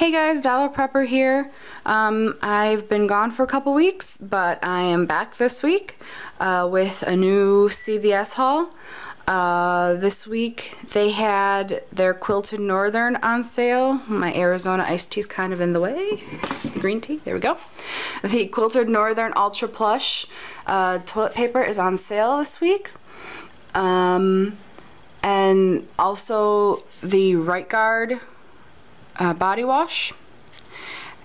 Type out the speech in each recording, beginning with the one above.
Hey guys, Dollar Prepper here. Um, I've been gone for a couple weeks, but I am back this week uh, with a new CVS haul. Uh, this week they had their Quilted Northern on sale. My Arizona iced tea is kind of in the way. Green tea, there we go. The Quilted Northern Ultra Plush uh, toilet paper is on sale this week. Um, and also the Right Guard uh, body wash.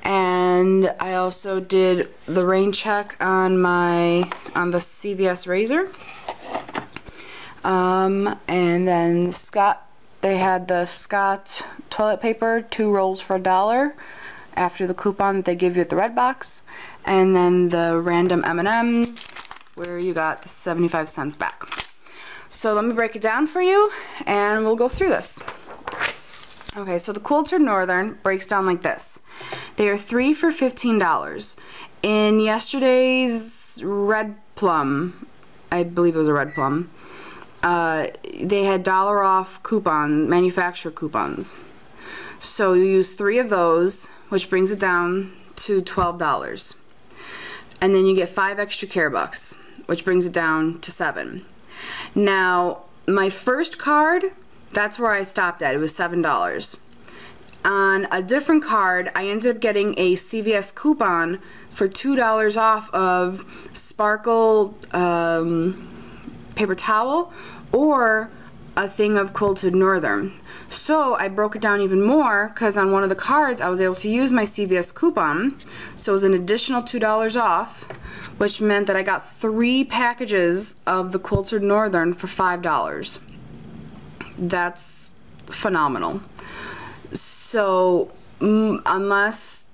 And I also did the rain check on my on the CVS razor. Um, and then Scott they had the Scott toilet paper two rolls for a dollar after the coupon that they give you at the red box. And then the random M&Ms where you got 75 cents back. So let me break it down for you and we'll go through this Okay, so the Quilted Northern breaks down like this. They are three for $15. In yesterday's Red Plum, I believe it was a Red Plum, uh, they had dollar off coupon, manufacturer coupons. So you use three of those, which brings it down to $12. And then you get five extra care bucks, which brings it down to seven. Now, my first card that's where I stopped at. It was $7. On a different card, I ended up getting a CVS coupon for $2 off of Sparkle um, paper towel or a thing of Quilted Northern. So I broke it down even more because on one of the cards I was able to use my CVS coupon. So it was an additional $2 off, which meant that I got three packages of the Quilted Northern for $5 that's phenomenal. So, mm, unless,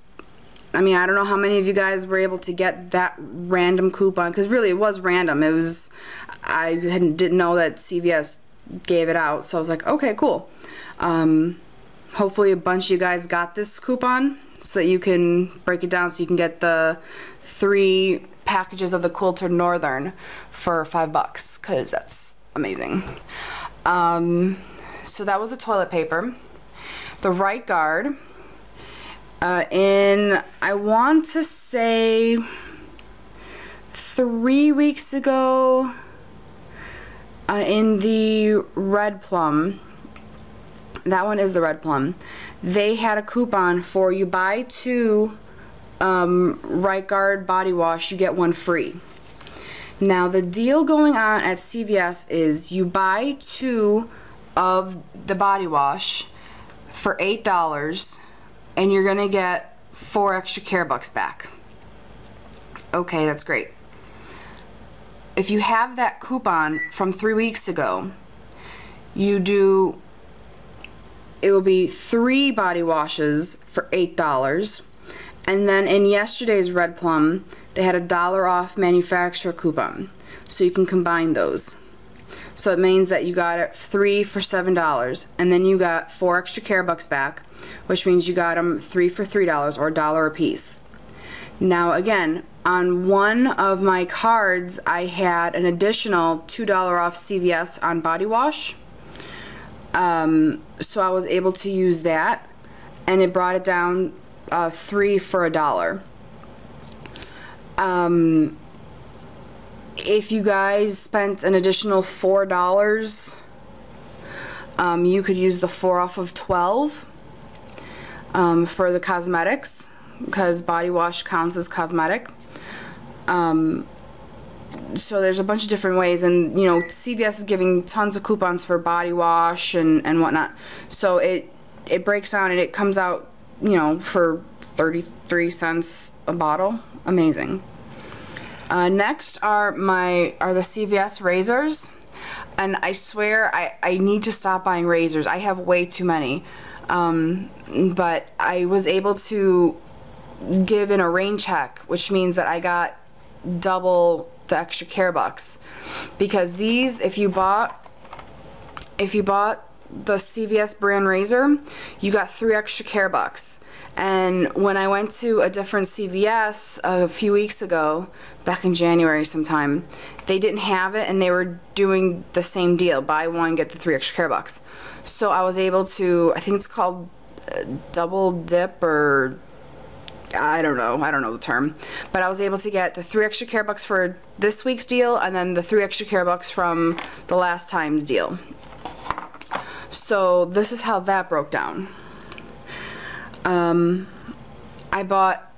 I mean, I don't know how many of you guys were able to get that random coupon, because really it was random. It was, I didn't know that CVS gave it out, so I was like, okay, cool. Um, hopefully a bunch of you guys got this coupon so that you can break it down so you can get the three packages of the Quilted Northern for five bucks, because that's amazing. Um, so that was the toilet paper. The right guard. Uh, in, I want to say, three weeks ago, uh, in the red plum, that one is the red plum, they had a coupon for you buy two um, right guard body wash, you get one free. Now the deal going on at CVS is you buy two of the body wash for $8 and you're gonna get four extra care bucks back. Okay, that's great. If you have that coupon from three weeks ago, you do, it will be three body washes for $8 and then in yesterday's Red Plum, they had a dollar off manufacturer coupon. So you can combine those. So it means that you got it three for seven dollars, and then you got four extra care bucks back, which means you got them three for three dollars or a dollar a piece. Now again, on one of my cards, I had an additional two dollar off CVS on body wash. Um, so I was able to use that, and it brought it down uh, three for a dollar. Um, if you guys spent an additional four dollars, um, you could use the four off of 12 um, for the cosmetics because body wash counts as cosmetic. Um, so there's a bunch of different ways and you know CVS is giving tons of coupons for body wash and, and whatnot. So it it breaks down and it comes out you know, for 33 cents a bottle. Amazing. Uh, next are my are the CVS razors. And I swear I, I need to stop buying razors. I have way too many. Um, but I was able to give in a rain check, which means that I got double the extra care bucks. Because these, if you bought, if you bought the CVS brand razor, you got three extra care bucks. And when I went to a different CVS a few weeks ago, back in January sometime, they didn't have it and they were doing the same deal, buy one, get the three extra care bucks. So I was able to, I think it's called uh, double dip or I don't know. I don't know the term. But I was able to get the three extra care bucks for this week's deal and then the three extra care bucks from the last time's deal. So this is how that broke down. Um, I bought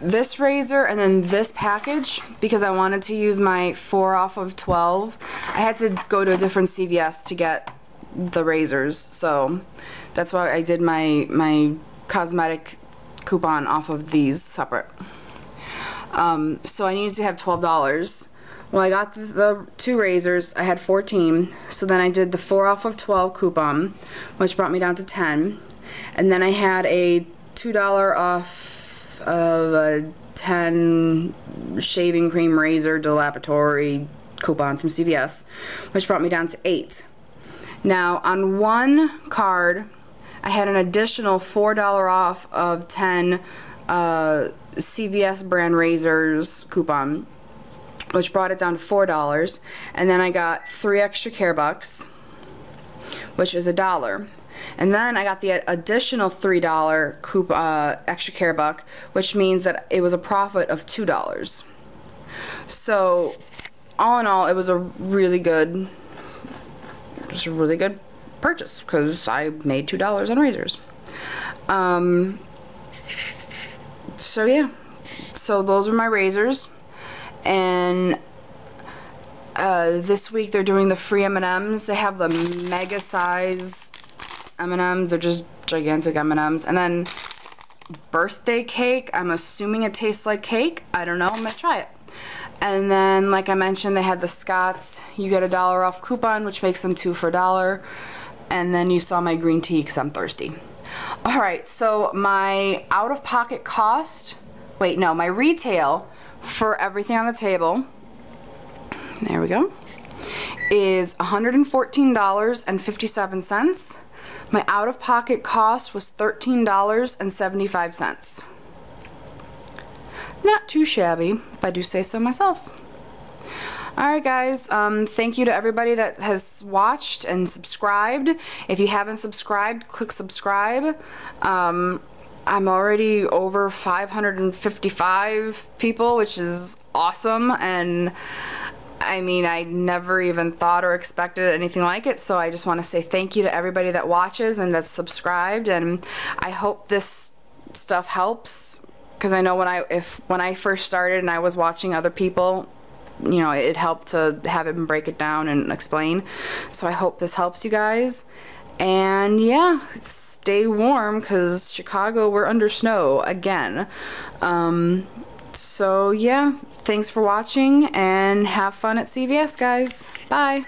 this razor and then this package because I wanted to use my 4 off of 12. I had to go to a different CVS to get the razors so that's why I did my my cosmetic coupon off of these separate. Um, so I needed to have $12. Well, I got the, the, two razors. I had 14. So then I did the 4 off of 12 coupon, which brought me down to 10. And then I had a $2 off of a 10 shaving cream razor dilapidatory coupon from CVS, which brought me down to 8. Now, on one card, I had an additional $4 off of 10 uh, CVS brand razors coupon, which brought it down to $4. And then I got three extra care bucks, which is a dollar. And then I got the additional $3 coupon, uh, extra care buck, which means that it was a profit of $2. So, all in all, it was a really good, just a really good purchase because I made two dollars on razors. Um, so yeah, so those are my razors, and uh, this week they're doing the free M&Ms. They have the mega size M&Ms. They're just gigantic M&Ms, and then birthday cake. I'm assuming it tastes like cake. I don't know. I'm gonna try it. And then, like I mentioned, they had the Scott's. You get a dollar off coupon, which makes them two for a dollar and then you saw my green tea because I'm thirsty. All right, so my out-of-pocket cost, wait, no, my retail for everything on the table, there we go, is $114.57. My out-of-pocket cost was $13.75. Not too shabby, if I do say so myself. Alright guys, um, thank you to everybody that has watched and subscribed. If you haven't subscribed, click subscribe. Um, I'm already over 555 people, which is awesome, and I mean, I never even thought or expected anything like it, so I just want to say thank you to everybody that watches and that's subscribed, and I hope this stuff helps, because I know when I, if, when I first started and I was watching other people, you know, it helped to have him break it down and explain. So I hope this helps you guys. And yeah, stay warm because Chicago, we're under snow again. Um, so yeah, thanks for watching and have fun at CVS, guys. Bye.